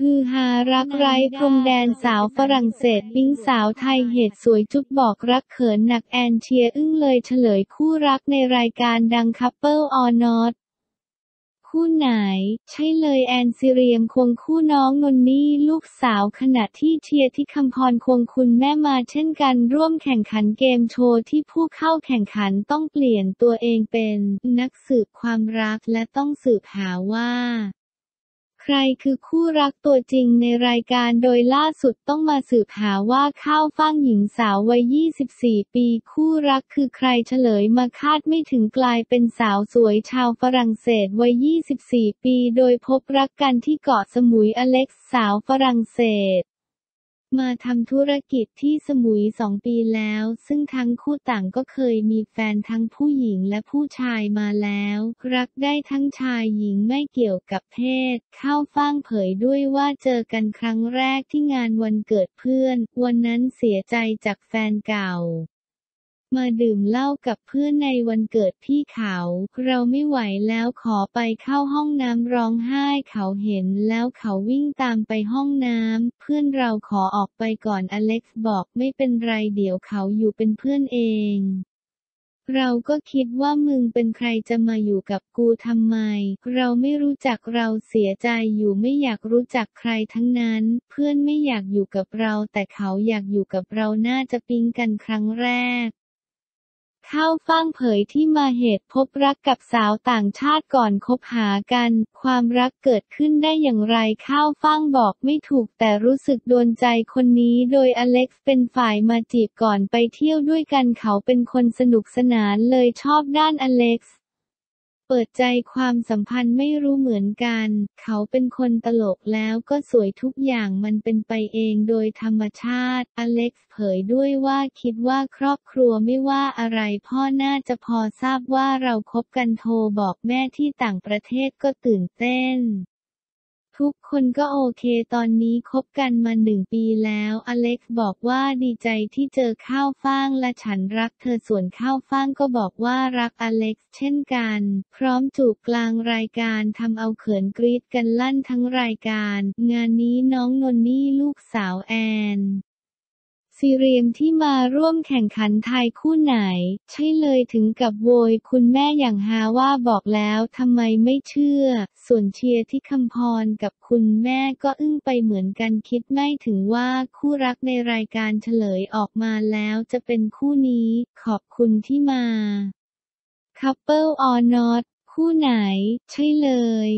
ฮือฮารักไร้พรมแดนสาวฝรั่งเศสปิ๊งสาวไทยเหตุสวยจุดบอกรักเขินหนักแอนเชียร์อึ้งเลยเฉลยคู่รักในรายการดัง Couple or Not คู่ไหน ใช่เลยแอนซิเรียมควงคู่น้องนนนี่ลูกสาวขณะที่เชียร์ที่คำพรควงคุณแม่มาเช่นกันร่วมแข่งขันเกมโชว์ที่ผู้เข้าแข่งขันต้องเปลี่ยนตัวเองเป็นนักสืบความรักและต้องสืบหาว่า ใครคือคู่รักตัวจริงในรายการโดยล่าสุดต้องมาสืบหาว่าข้าวฟ่างหญิงสาววัย 24 ปีคู่รักคือใครเฉลยมาคาดไม่ถึงกลายเป็นสาวสวยชาวฝรั่งเศสวัย 24 ปีโดยพบรักกันที่เกาะสมุยอเล็กซ์สาวฝรั่งเศส มาทำธุรกิจที่สมุยสองปีแล้ว ซึ่งทั้งคู่ต่างก็เคยมีแฟนทั้งผู้หญิงและผู้ชายมาแล้ว รักได้ทั้งชายหญิงไม่เกี่ยวกับเพศ เข้าฟ้างเผยด้วยว่าเจอกันครั้งแรกที่งานวันเกิดเพื่อน วันนั้นเสียใจจากแฟนเก่า มาดื่มเหล้ากับเพื่อนในวันเกิดพี่เขา เราไม่ไหวแล้วขอไปเข้าห้องน้ำร้องไห้เขาเห็นแล้วเขาวิ่งตามไปห้องน้ำ เพื่อนเราขอออกไปก่อนอเล็กซ์บอกไม่เป็นไรเดี๋ยวเขาอยู่เป็นเพื่อนเองเราก็คิดว่ามึงเป็นใครจะมาอยู่กับกูทำไม เราไม่รู้จักเราเสียใจอยู่ไม่อยากรู้จักใครทั้งนั้น เพื่อนไม่อยากอยู่กับเราแต่เขาอยากอยู่กับเราน่าจะปิ๊งกันครั้งแรก ข้าวฟ่างเผยที่มาเหตุพบรักกับสาวต่างชาติก่อนคบหากัน ความรักเกิดขึ้นได้อย่างไรข้าวฟ่างบอกไม่ถูกแต่รู้สึกโดนใจคนนี้โดยอเล็กซ์เป็นฝ่ายมาจีบก่อนไปเที่ยวด้วยกันเขาเป็นคนสนุกสนานเลยชอบด้านอเล็กซ์ เปิดใจความสัมพันธ์ไม่รู้เหมือนกัน เขาเป็นคนตลกแล้วก็สวยทุกอย่างมันเป็นไปเองโดยธรรมชาติ อเล็กซ์เผยด้วยว่าคิดว่าครอบครัวไม่ว่าอะไรพ่อน่าจะพอทราบว่าเราคบกันโทรบอกแม่ที่ต่างประเทศก็ตื่นเต้น ทุกคนก็โอเคตอนนี้คบกันมาหนึ่งปีแล้ว อเล็กซ์บอกว่าดีใจที่เจอข้าวฟ่างและฉันรักเธอส่วนข้าวฟ่างก็บอกว่ารักอเล็กซ์เช่นกัน พร้อมจูบกลางรายการทำเอาเขินกรี๊ดกันลั่นทั้งรายการ งานนี้น้องนนนี่ลูกสาวแอน ซีเรียมที่มาร่วมแข่งขันไทยคู่ไหน ใช่เลยถึงกับโวยคุณแม่อย่างฮาว่าบอกแล้วทำไมไม่เชื่อ ส่วนเชียร์ที่คำพรกับคุณแม่ก็อึ้งไปเหมือนกันคิดไม่ถึงว่าคู่รักในรายการเฉลยออกมาแล้วจะเป็นคู่นี้ ขอบคุณที่มา Couple or Not คู่ไหน ใช่เลย